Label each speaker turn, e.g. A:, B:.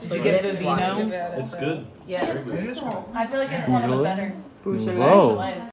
A: Did You get Vivino.
B: It's good.
A: Yeah.
B: It is. good.
C: I feel like it's one of the better.
D: Whoa.